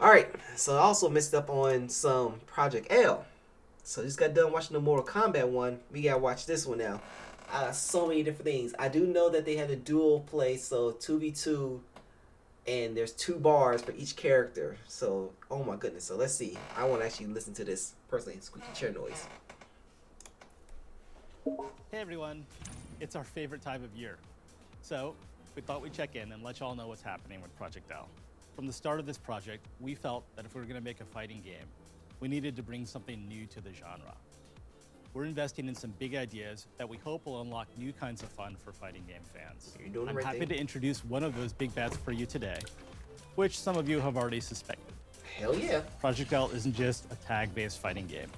All right, so I also missed up on some Project L. So just got done watching the Mortal Kombat one. We gotta watch this one now. Uh, so many different things. I do know that they had a dual play, so two v two, and there's two bars for each character. So oh my goodness. So let's see. I want to actually listen to this personally. Squeaky chair noise. Hey everyone, it's our favorite time of year. So we thought we'd check in and let y'all know what's happening with Project L. From the start of this project, we felt that if we were going to make a fighting game, we needed to bring something new to the genre. We're investing in some big ideas that we hope will unlock new kinds of fun for fighting game fans. I'm right happy thing. to introduce one of those big bets for you today, which some of you have already suspected. Hell yeah. Project L isn't just a tag-based fighting game.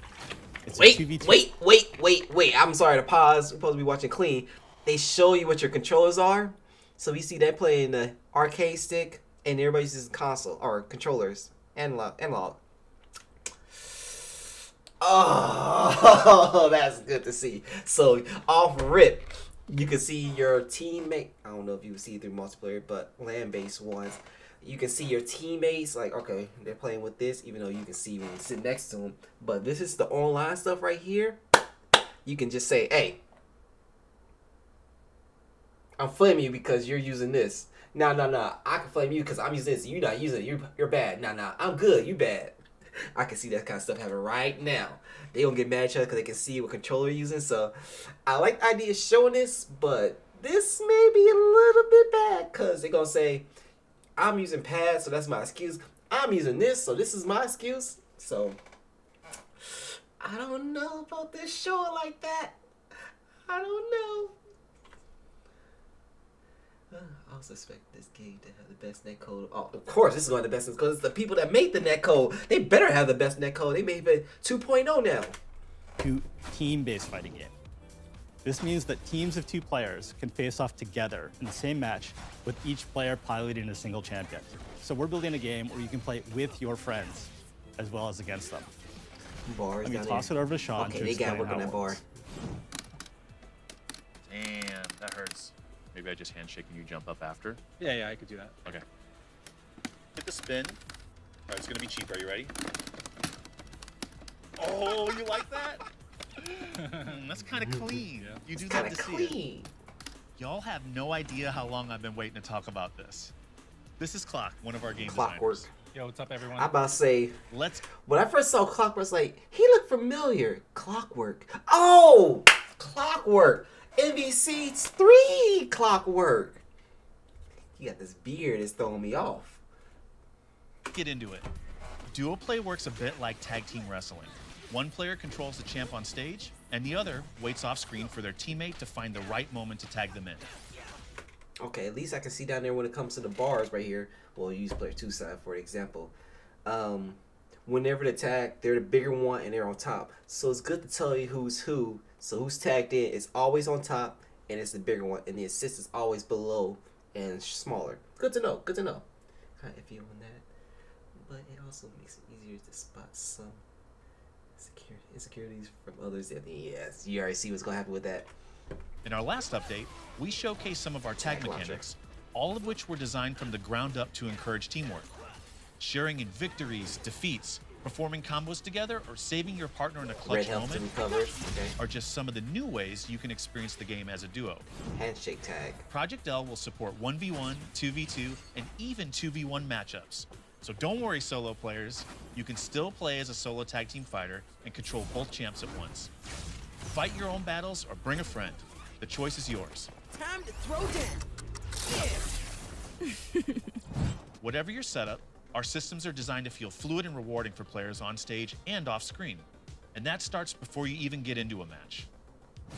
It's Wait, a 2v2 wait, wait, wait, wait. I'm sorry to pause. We're supposed to be watching clean. They show you what your controllers are. So we see they playing the arcade stick and everybody uses console or controllers. and Analog analog. Oh, that's good to see. So off rip, you can see your teammate. I don't know if you see through multiplayer, but land-based ones. You can see your teammates. Like, okay, they're playing with this, even though you can see when you sit next to them. But this is the online stuff right here. You can just say, "Hey, I'm flaming you because you're using this." Nah, nah, nah. I can flame you because I'm using this. You're not using it. You're, you're bad. Nah, nah. I'm good. You bad. I can see that kind of stuff happening right now. They gonna get mad at each other because they can see what controller you're using. So I like the idea of showing this, but this may be a little bit bad because they're gonna say I'm using pads, so that's my excuse. I'm using this, so this is my excuse. So I don't know about this show like that. I don't know. I also expect this game to have the best netcode. Oh, of course, this is going to the best because it's the people that made the netcode, they better have the best netcode. They made it 2.0 now. to team-based fighting game. This means that teams of two players can face off together in the same match with each player piloting a single champion. So we're building a game where you can play with your friends as well as against them. Bars Let me down toss there. it over to Sean Okay, to they got explain work how on it that bar. works. Damn, that hurts. Maybe I just handshake and you jump up after. Yeah, yeah, I could do that. Okay. Hit the spin. All right, it's gonna be cheap. Are you ready? Oh, you like that? Mm, That's kind of clean. Yeah. You do It's love to of see it. Y'all have no idea how long I've been waiting to talk about this. This is Clock, one of our game Clockwork. designers. Yo, what's up, everyone? I'm about to say, Let's when I first saw Clockwork, I was like, he looked familiar. Clockwork. Oh, Clockwork. MvC 3 Clockwork. He got this beard that's throwing me off. get into it. Duo play works a bit like tag team wrestling. One player controls the champ on stage, and the other waits off screen for their teammate to find the right moment to tag them in. Okay, at least I can see down there when it comes to the bars right here. Well, use player two side for example. Um, whenever they tag, they're the bigger one and they're on top. So it's good to tell you who's who. So who's tagged in is always on top and it's the bigger one, and the assist is always below and smaller. Good to know. Good to know. Kind of iffy on that, but it also makes it easier to spot some security insecurities from others. And yes, you already see what's gonna happen with that. In our last update, we showcased some of our tag Tag launcher. mechanics, all of which were designed from the ground up to encourage teamwork. Sharing in victories, defeats, performing combos together, or saving your partner in a clutch health to moment. Okay. are just some of the new ways you can experience the game as a duo. Handshake tag. Project L will support 1v1, 2v2, and even 2v1 matchups. So don't worry, solo players. You can still play as a solo tag team fighter and control both champs at once. Fight your own battles or bring a friend. The choice is yours. Time to throw down. Yeah. Whatever your setup, our systems are designed to feel fluid and rewarding for players on stage and off screen. And that starts before you even get into a match.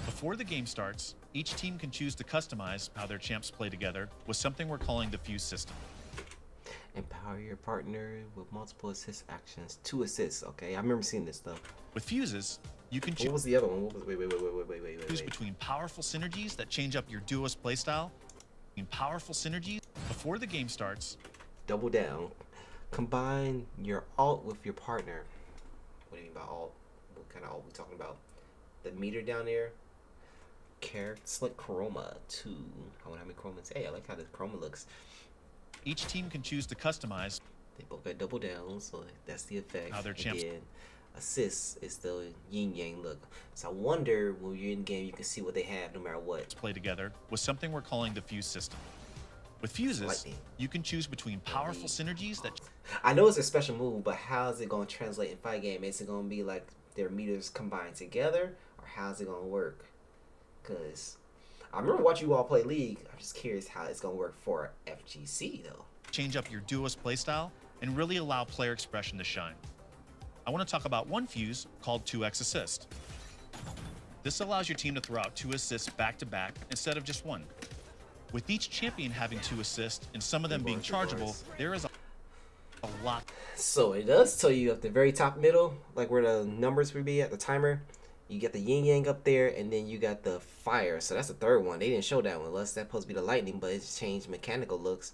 Before the game starts, each team can choose to customize how their champs play together with something we're calling the Fuse system. Empower your partner with multiple assist actions. Two assists. Okay, I remember seeing this stuff. With fuses, you can choose. What was the other one? What was? Wait, wait, wait, wait, wait, wait, wait, wait. choose between powerful synergies that change up your duo's playstyle and powerful synergies before the game starts. Double down. Combine your alt with your partner. What do you mean by alt? What kind of alt we talking about? The meter down there. Character select chroma two. I wonder how many chromas. Hey, I like how the chroma looks. Each team can choose to customize They both got double down, so that's the effect. Now they're champs. then assist is the yin yang look. So I wonder when you're in game, you can see what they have no matter what. play together with something we're calling the fuse system. With fuses, Lightning. you can choose between powerful synergies that I know it's a special move, but how is it going to translate in fight game? Is it going to be like their meters combined together, or how's it going to work? Because I remember watching you all play League. I'm just curious how it's going to work for FGC though. change up your duo's playstyle and really allow player expression to shine. I want to talk about one fuse called 2x assist. This allows your team to throw out two assists back to back instead of just one. With each champion having two assists and some of them being chargeable, there is a, a lot So it does tell you at the very top middle, like where the numbers would be at the timer. You get the yin yang up there, and then you got the fire. So that's the third one. They didn't show that one. Unless that's supposed to be the lightning, but it's changed mechanical looks.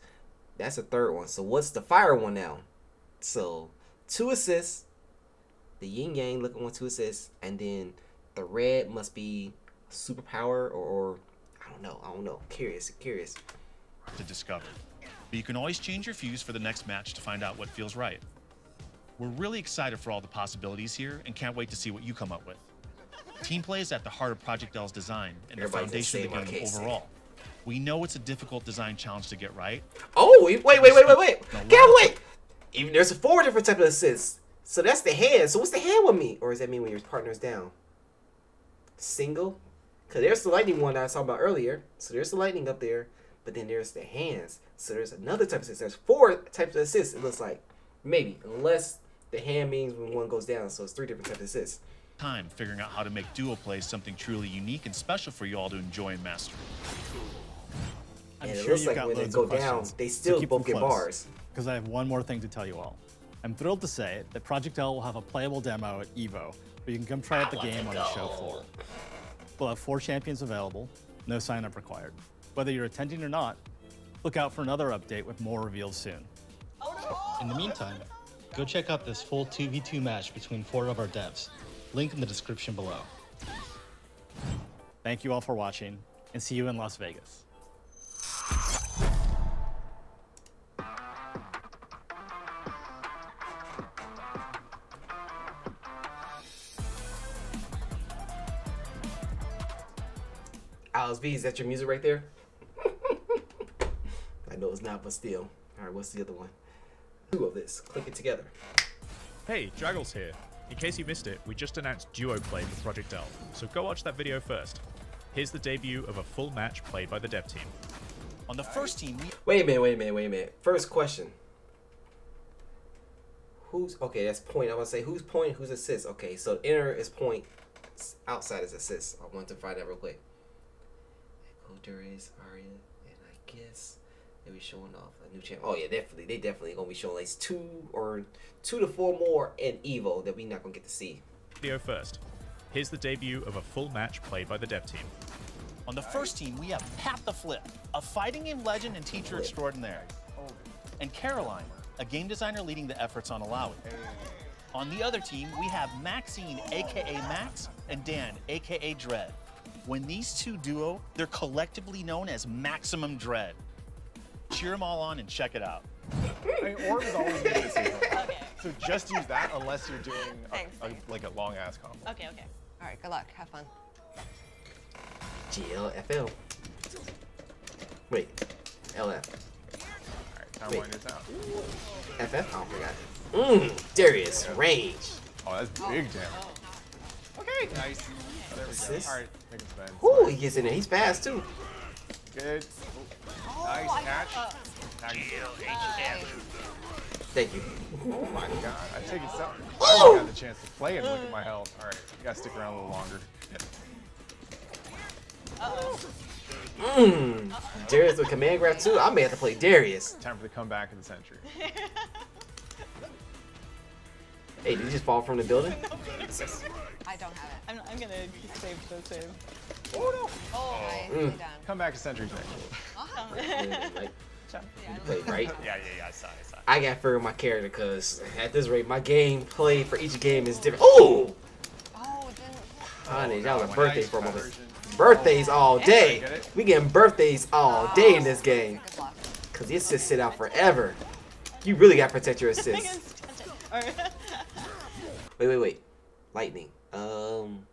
That's the third one. So what's the fire one now? So two assists, the yin yang looking one two assists, and then the red must be superpower or, or don't know. I don't know. Curious, curious. to discover. But you can always change your fuse for the next match to find out what feels right. We're really excited for all the possibilities here and can't wait to see what you come up with. Team play is at the heart of Project L's design and the foundation of the game overall. We know it's a difficult design challenge to get right, Oh, wait, wait, wait, wait, wait, wait. No, Get wow. wait. Even there's four different types of assists. So that's the hand. So what's the hand with me? Or does that mean when your partner's down? Single? Because there's the lightning one that I was talking about earlier. So there's the lightning up there. But then there's the hands. So there's another type of assist. There's four types of assists, it looks like. Maybe. Unless the hand means when one goes down. So it's three different types of assists. time figuring out how to make duo play something truly unique and special for you all to enjoy and master. I'm and it sure looks you've like got when they go down, they still keep both get close, bars. Because I have one more thing to tell you all. I'm thrilled to say that Project L will have a playable demo at EVO, where you can come try out the game on the show floor. We'll have four champions available, no sign up required. Whether you're attending or not, look out for another update with more reveals soon. In the meantime, go check out this full 2v2 match between four of our devs. Link in the description below. Thank you all for watching, and see you in Las Vegas. Alice V, is that your music right there? I know it's not, but still. Alright, what's the other one? Two of this. Click it together. Hey, Draggles here. In case you missed it, we just announced duo play for Project L, so go watch that video first. Here's the debut of a full match played by the dev team. On the first team, we Wait a minute, wait a minute, wait a minute. First question. Who's okay, that's point. I want to say who's point, who's assist. Okay, so inner is point, outside is assist. I want to find that real quick. Ekko Darius, Ahri, and I guess they'll be showing off a new channel. Oh yeah, definitely. They definitely gonna be showing like two or two to four more in Evo that we not gonna get to see. Video first. Here's the debut of a full match played by the dev team. on the first team we have Pat the Flip, a fighting game legend and teacher Flip. extraordinaire, and Caroline, a game designer leading the efforts on Illaoi. On the other team, we have Maxine, aka Max, and Dan, aka Dread. When these two duo, they're collectively known as Maximum Dread. Cheer them all on and check it out. I mean, orb is always going to be the same. Okay. So just use that unless you're doing a, Thanks, a- like a long ass combo. Okay, okay. All right, good luck. Have fun. GLFL. Wait, LF. All right, time Wait. wind this out. FF? Oh, forgot. Mmm, Darius, range. Oh, that's big damage. Okay, oh. nice. There we go. Assist. All right, make it spend. Ooh, he gets in there. He's fast too. Good. Oh, Nice catch. uh, Tag. Thank you. Oh my god, I take it so. I Oh! haven't had the chance to play and look at my health. All right, you gotta stick around a little longer. Mmm. Darius with command grab too. I may have to play Darius. Time for the comeback of the century. Hey, did you just fall from the building? I gonna save the save. Oh, nicely Mm. done. Comeback of century next. like, you played right. Yeah, yeah, yeah, I saw, I saw. I got to figure my character because at this rate, my game play for each game is different. Oh, Oh, it didn't. honey, that was a Nice birthday for a moment. Birthdays all day. We getting birthdays all day in this game. Cause this just sit out forever. You really gotta protect your assist. Wait, wait, wait. Lightning. Um,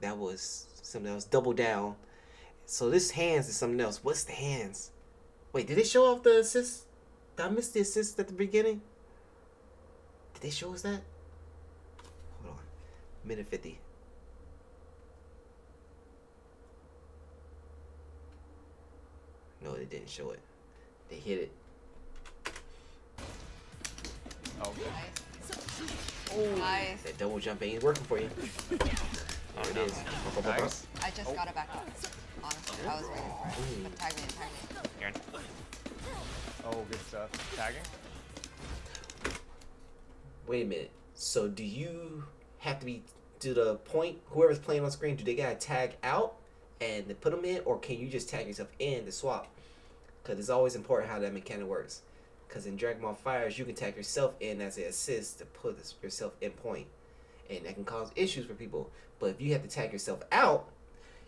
that was something else. Double down. So this hands is something else. What's the hands? Wait, did they show off the assist? Did I miss the assist at the beginning? Did they show us that? Hold on. Minute 50. No, they didn't show it. They hit it. Oh, good. Nice. Nice. That double jump ain't working for you. There it is. Nice. I just got it back up. Honestly, I was waiting for it. But tag me in, tag me Here. Oh, good stuff. Tagging? Wait a minute. So do you have to be to the point? Whoever's playing on screen, do they gotta tag out and then put them in, or can you just tag yourself in to swap? Because it's always important how that mechanic works. Because in Dragon Ball FighterZ, you can tag yourself in as an assist to put yourself in point, and that can cause issues for people. But if you have to tag yourself out,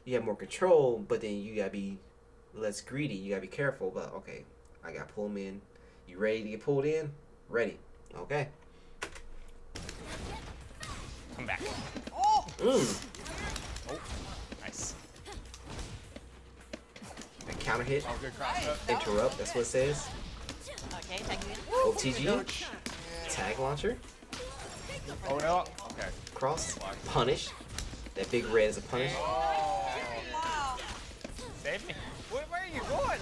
you have more control. But then you gotta be less greedy. You gotta be careful. But okay, I gotta pull them in. You ready to get pulled in? Ready? Okay. Come back. Oh! Mm. Oh, nice. A counter hit. Oh, good cross up. Interrupt. That's what it says. Okay, tag me in. OTG. Tag launcher. Oh, no. Okay. Cross. Punish. That big red is a punish. Wow. Save me. Where, where are you going?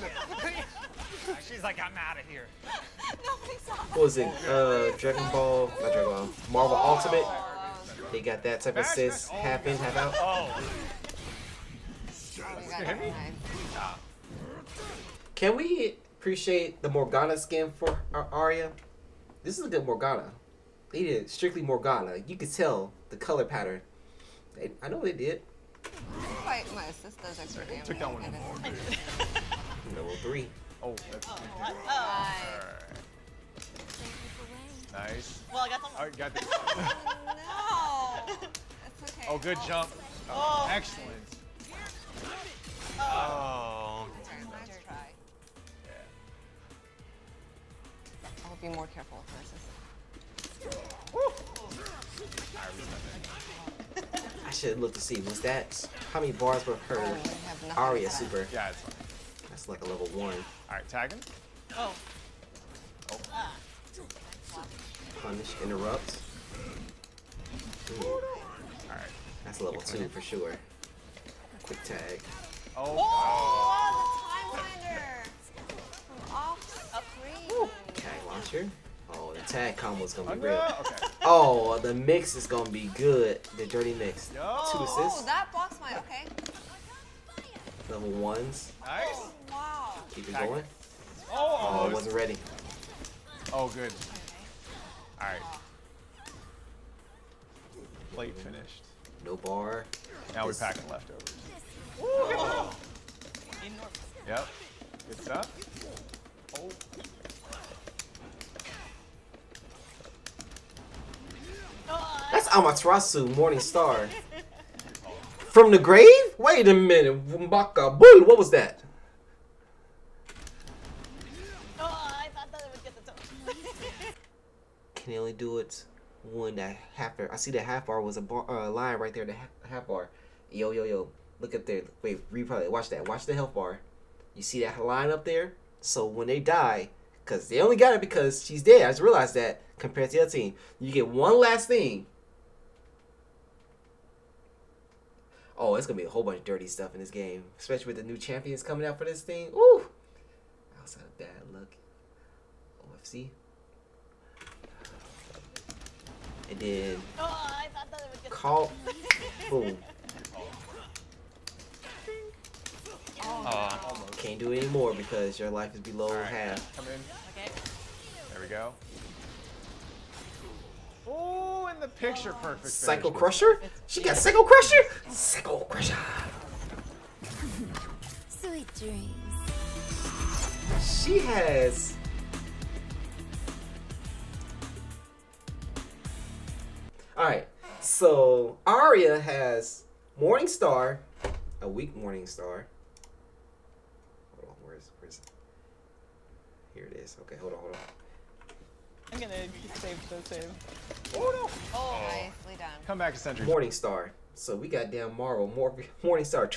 She's like, I'm out of here. Nobody. What was it? Uh, Dragon Ball. Not Dragon Ball. Marvel Ultimate. Oh, that was- They got that type of assist. Half in, half out. Oh. oh, we got Hit me? that Can we appreciate the Morgana skin for Ar- Ahri? This is a good Morgana. They did strictly Morgana. You could tell the color pattern. They, I know they did. My, my assist does extra damage. Took that one. and then- Level three. Oh, oh that's Oh. Alright. Nice. Well, I got some. Alright, got this. Oh, no. It's okay. Oh, good jump. Oh. oh excellent. Oh. Sorry, nice try. I'll be more careful with my assist. I should look to see. Was that how many bars were her Oh, we have nothing Ahri super? Yeah, it's fine. That's like a level one. Alright, tag tagging. Oh. oh. Punish, interrupt. Ooh, Alright. that's a level two for sure. Quick tag. Oh. Oh, the time winder from off screen. Tag launcher. Oh, the tag combo is gonna Oh, be no. real. Okay. Oh, the mix is gonna be good. The dirty mix. Yo. Two Oh, assists. Oh, that blocks my okay. Level ones. Nice. Oh, wow. Keep it Tag. going. Oh, Oh, almost. it wasn't ready. Oh, good. Alright. Plate finished. No bar. Now we're packing leftovers. Oh. Yep. Good stuff. Oh. Amaterasu, Morning Star. From the grave? Wait a minute. Mbaka Bull. What was that? Oh, that it would get the toe. Can he only do it when that half bar? I see the half bar was a bar, uh, line right there. The half, half bar. Yo yo yo. Look up there. Wait, replay. Watch that. Watch the health bar. You see that line up there? So when they die, because they only got it because she's dead. I just realized that compared to the other team, you get one last thing. Oh, it's gonna be a whole bunch of dirty stuff in this game, especially with the new champions coming out for this thing. Ooh, that was a bad look. OFC. And then Oh, I thought it would get call. Boom. Oh. Can't do it anymore because your life is below Alright. half. Come in. Okay. There we go. In the picture perfect. finish. Psycho Crusher? She got Psycho Crusher? Psycho Crusher. Sweet dreams. She has. Alright, so Ahri has Morning Star, a weak Morning Star. Hold on, where's where's here it is. Okay, hold on, hold on. I'm gonna save the save. Oh, nicely done. Come back to Sentry. Morning Star. So we got down Marvel. Mor- Morning Star.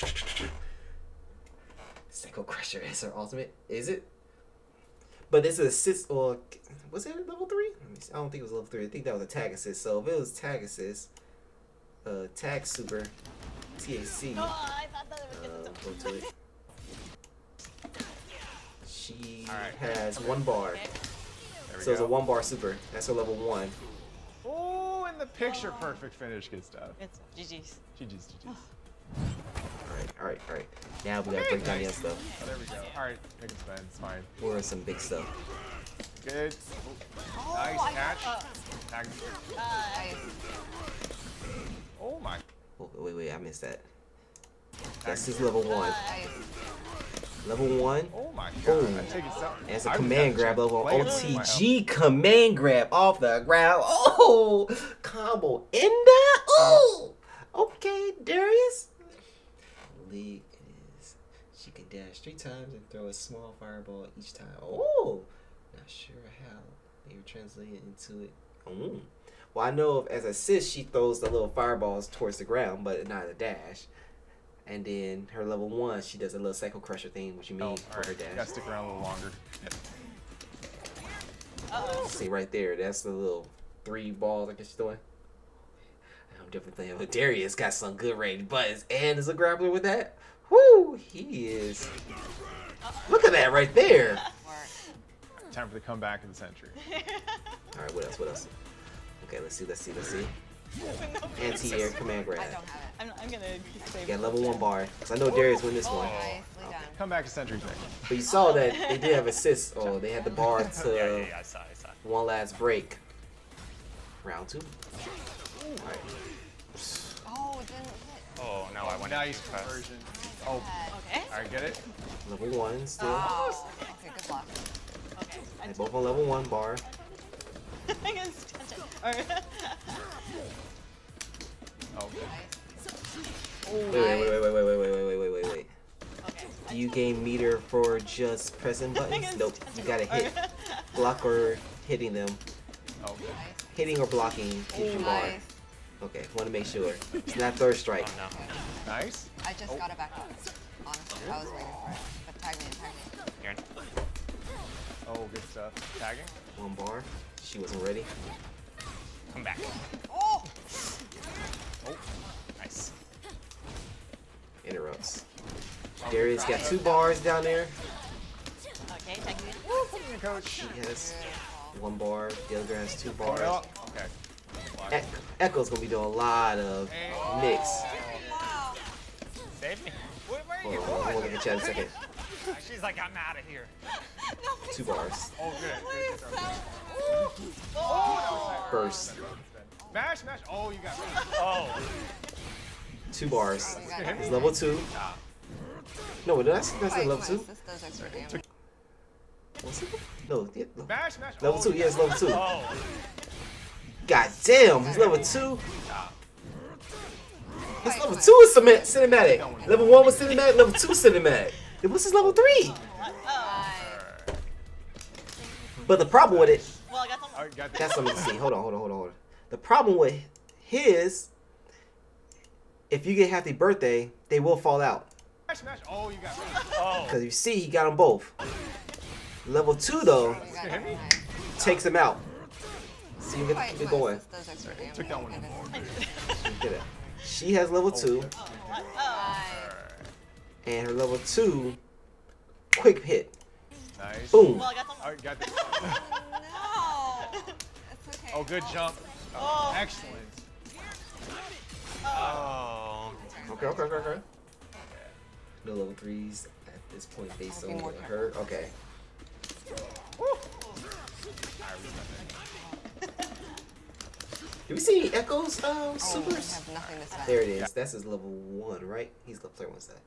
Psycho Crusher is her ultimate. Is it? But this is assist or was it level three? Let me see. I don't think it was level three. I think that was a tag assist. So if it was tag assist, uh, tag super, TAC. Oh, I thought that it would Uh, go to it. She Alright. has one bar. There we So it's a one bar super. That's her level one. Oh, in the picture perfect finish. Good stuff. It's GG's. GG's, GG's. Oh. Alright, alright, alright. Now we gotta break down the other stuff. Oh, there we go. All right, take a spin. It's fine. We're in some big stuff. Good. Oh, nice I catch. got- Tag. Nice. Oh my. Oh, wait, wait, I missed that. That's just level one. Nice. Level one. Oh my god. Boom. I take it so. As a I command grab level playing with my OTG command grab off the ground. Oh, combo in there. Oh, okay, Darius. League is she can dash three times and throw a small fireball each time. Oh, not sure how they were translated into it. Oh. Well, I know if as a assist she throws the little fireballs towards the ground, but not a dash. And then her level one, she does a little Psycho Crusher thing, which you oh, mean Oh, for all her right. dash. Gotta stick around a little longer. See right there, that's the little three balls I guess she's doing. I'm definitely playing with Darius. Got some good range buttons and is a grappler with that. Whoo, he is. Look at that right there. Time for the comeback of the century. All right, what else? What else? Okay, let's see. Let's see. Let's see. Anti-air command I grab. don't have it. I'm, I'm gonna save Got the level one bar. Cause I know Darius win this one. Nicely done. Comeback of century next. But you saw that they did have assists. Oh, they had the bar to yeah, yeah, I saw, I saw. one last break. Round two. All right. Oh, it didn't hit. Oh no, I went Nice too fast. conversion. Oh, Okay. all right, get it? Level one still. Oh. Okay, good luck. Okay. I They both on level one bar. I'm gonna touch it. Oh, Wait, wait, wait, wait, wait, wait, wait, wait, wait, wait, wait, wait. okay. Do you gain meter for just pressing buttons? Nope. You gotta hit. Block or hitting them. oh. Nice. Hitting or blocking gives you bar. Okay, want to make sure. It's not third strike. Oh no. Nice. I just got it back up. Oh. Honestly, I was waiting for it. But tag me in, tag me. Here. Oh, good stuff. Tagging. One bar. She wasn't ready. Come back. Oh! oh nice. Interrupts. Oh, Darius got two bars down there. Okay, take me. Coach. She has one bar. The other has two bars. no. Okay. E- Ekko's gonna be doing a lot of mix. Wow. Save me. Where, where are Hold you on, going? I'm gonna get chat in a second. She's like, I'm out of here. Two bars. Oh, good. good, good. First. Mash, mash. Oh, you got me. Oh. Two bars. Oh you. It's level two. No, that's that's Wait, not level two. assist does extra damage. What's it? No, yeah, no. Mash, mash. level oh, two. you Yeah, level two. Oh. God damn, he's level two. His level two is cinem- cinematic. Level one was cinematic. Level two cinematic. Then what's his level three? Oh but the problem with it, Well, I got some. Oh, got that's something to see. Hold on, hold on, hold on, hold on. The problem with his, if you get happy birthday, they will fall out. Mash, mash. Oh, you got me. Oh. Cause you see, he got them both. Level two though You got it. Nice. takes him out. See, you Wait, get, get my going. assist does extra damage. Took that one. Get it. She has level two, and her level two, quick hit. Nice. Boom. Well, I got some. Oh, got this. No. It's okay. Oh, good jump. Oh. Excellent. Oh. Okay, okay, okay, okay. No level threes at this point based Be on more her. Okay. Do we see Ekko's um, Oh, I supers? have nothing to. There it is. That's his level one, right? He's level third one side.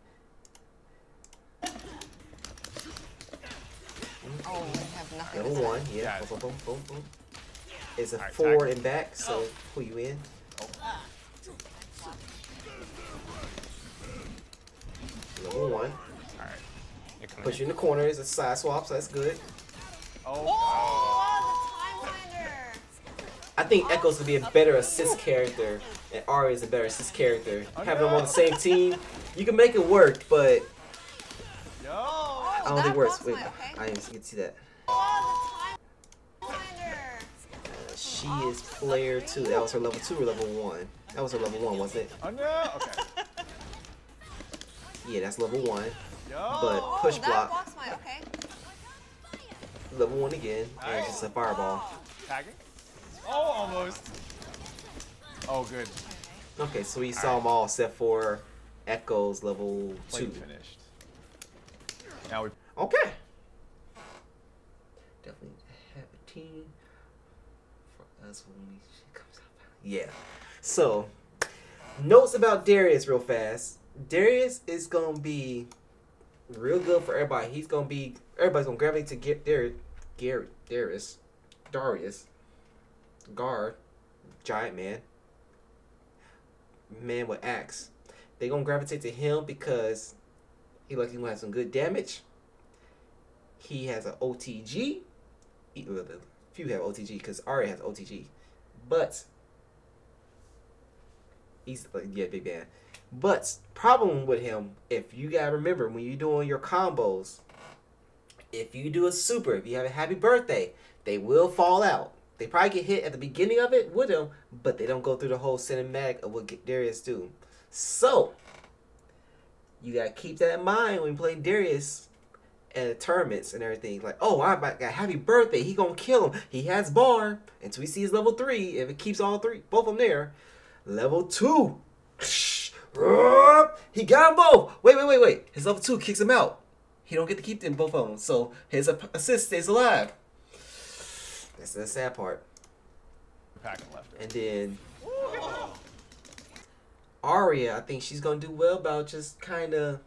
Oh, I have nothing Level say. one, yeah. Yeah. Boom, boom, boom, boom, boom. It's a Alright, forward tag. and back, so oh. pull you in. Level one. All right. You're Put in. you in the corner. It's a side swap, so that's good. Oh, Oh, the time I think Ekko's gonna be a better assist character, and Ahri is a better assist character. Having them on the same team, you can make it work, but Yo. I don't think it works. Wait, okay. I didn't get to see that. Oh, the time finder. She is player two. That was her level two or level one. That was her level one, wasn't it? Oh no. Okay. Yeah, that's level one. Yo. But Oh, push that block, blocks my okay. level one again, and just a fireball. Tagging. Oh, almost. Oh, good. Okay, so we saw them all except for Ekko's level Play two. finished. Now we. Okay. Definitely have a team for us when she comes out. Yeah. So, notes about Darius real fast. Darius is gonna be real good for everybody. He's gonna be everybody's gonna gravitate to get Darius, Gary, Darius, Darius, guard, giant man, man with axe. They gonna gravitate to him because he likely gonna have some good damage. He has an OTG. He- Few have OTG because Ahri has OTG, but he's like yeah big man. But problem with him, if you gotta remember when you're doing your combos, if you do a super, if you have a happy birthday, they will fall out. They probably get hit at the beginning of it with him, but they don't go through the whole cinematic of what Darius do. So you gotta keep that in mind when playing Darius and the tournaments and everything. Like, oh, I got happy birthday. He gonna kill him. He has bar until he sees level three. If it keeps all three, both of them there, level two. He got them both. Wait, wait, wait, wait. His level two kicks him out. He don't get to keep them both of them. So his assist stays alive. That's the sad part. And then Ahri, I think she's gonna do well about just kind of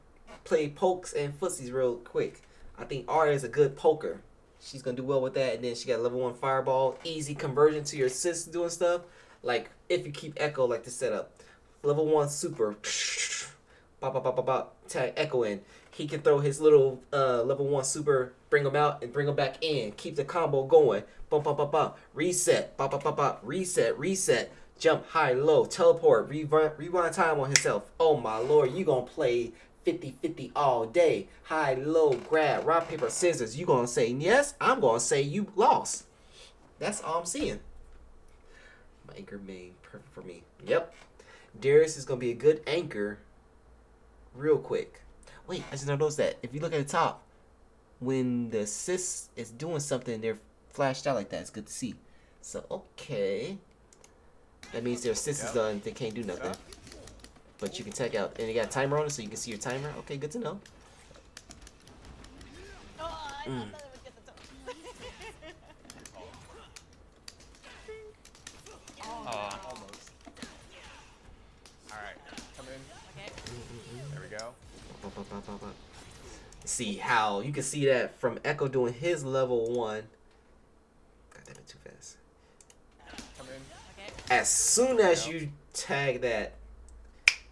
play pokes and footsies real quick. I think Ahri is a good poker. She's gonna do well with that, and then she got level one fireball, easy conversion to your assist doing stuff. Like if you keep Ekko like the setup, level one super, pop pop pop pop pop, tag Ekko in. He can throw his little uh, level one super, bring him out and bring him back in. Keep the combo going. Bump bump bump bump. Reset. Bop bop bop bop. Reset. Reset. Jump high low. Teleport. Rewind, rewind time on himself. Oh my lord, you gonna play 50-50 all day. High low grab. Rock paper scissors. You gonna say yes? I'm gonna say you lost. That's all I'm seeing. My anchor main perfect for me. Yep. Darius is gonna be a good anchor. Real quick. Wait, I just noticed that if you look at the top, when the assist is doing something, they're flashed out like that. It's good to see. So okay, that means their assist is done. They can't do nothing. But you can tag out, and you got a timer on it, so you can see your timer. Okay, good to know. Oh, I Mm. thought that would get the toe. Oh, almost. All right, come in. Okay. There we go. See how you can see that from Ekko doing his level one. God damn it, too fast. Come in. Okay. As soon as you tag that,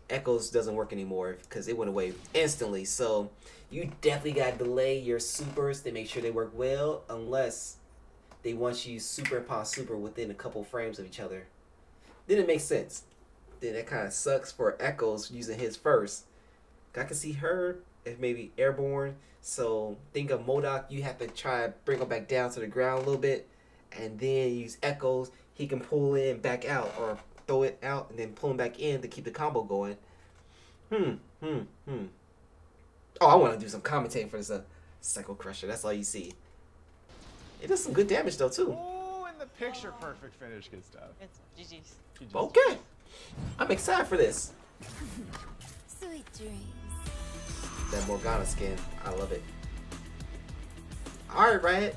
Ekko's doesn't work anymore because it went away instantly. So you definitely got to delay your supers to make sure they work well, unless they want you super upon super within a couple frames of each other. Then it makes sense. Then that kind of sucks for Ekko's using his first. I can see her if maybe airborne. So think of MODOK. You have to try to bring him back down to the ground a little bit, and then use echoes. He can pull in back out or throw it out and then pull him back in to keep the combo going. Hmm. Hmm. Hmm. Oh, I want to do some commentating for this uh, Psycho Crusher. That's all you see. It does some good damage though too. Oh, in the picture perfect finish. Good stuff. It's GG's. Okay. I'm excited for this. Sweet dreams. That Morgana skin. I love it. Alright, Riot.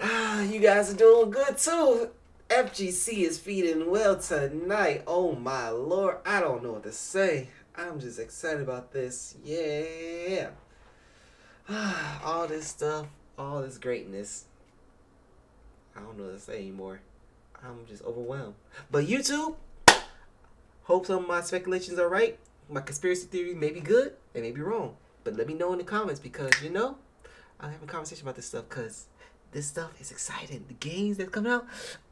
Ah, you guys are doing good too. FGC is feeding well tonight. Oh my lord. I don't know what to say. I'm just excited about this. Yeah. all this stuff, all this greatness. I don't know what to say anymore. I'm just overwhelmed. But YouTube, hope some of my speculations are right. My conspiracy theory may be good, they may be wrong. But let me know in the comments because you know, I have a conversation about this stuff because this stuff is exciting. The games that coming out,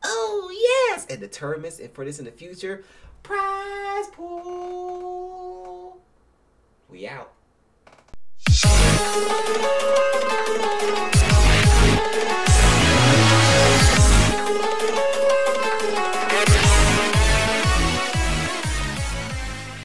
oh yes! And the tournaments and for this in the future, prize pool. We out.